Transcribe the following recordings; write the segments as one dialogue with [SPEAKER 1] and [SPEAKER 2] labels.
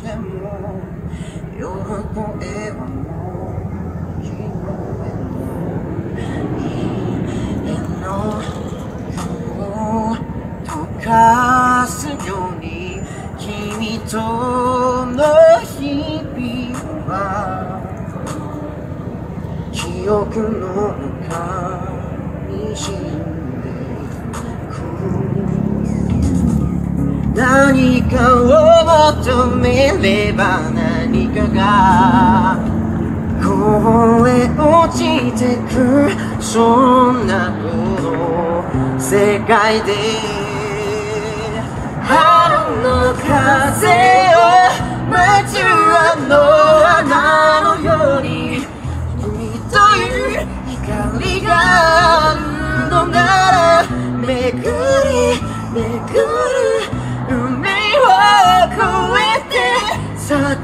[SPEAKER 1] しても夜の声はもう昨日への夜を溶かすように君との日々は記憶の中に死何かを求めれば何かがこれ落ちてくそんなこの世界で。春の風を待ちわの花のように君という光があるのならめぐりめぐる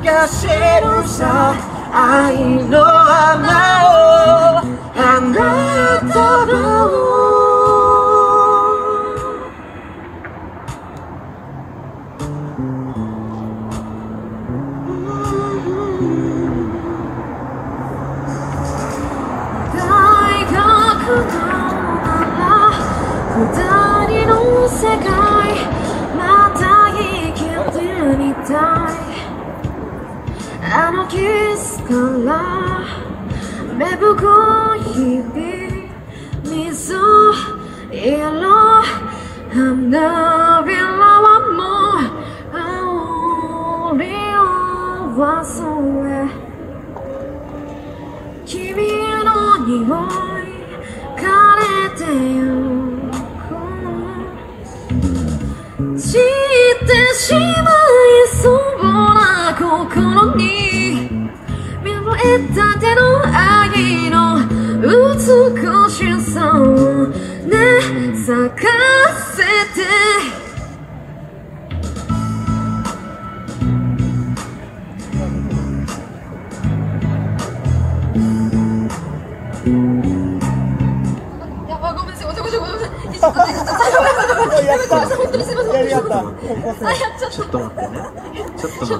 [SPEAKER 1] て探せるさ愛の花をあなたの
[SPEAKER 2] 大学のなら二人の世界また生きてみたいあのキスから芽吹く日々水色花びらはもう香りを忘れ君の匂い枯れてゆく散ってしまう。心に見えたての愛の美しさをね咲かせて。やばいごめんなさいごめんなさい。ごめんなさい。ちょっと待って
[SPEAKER 3] やったやりやった。
[SPEAKER 2] ちゃった。
[SPEAKER 4] ちょっと待ってね。ちょっと待って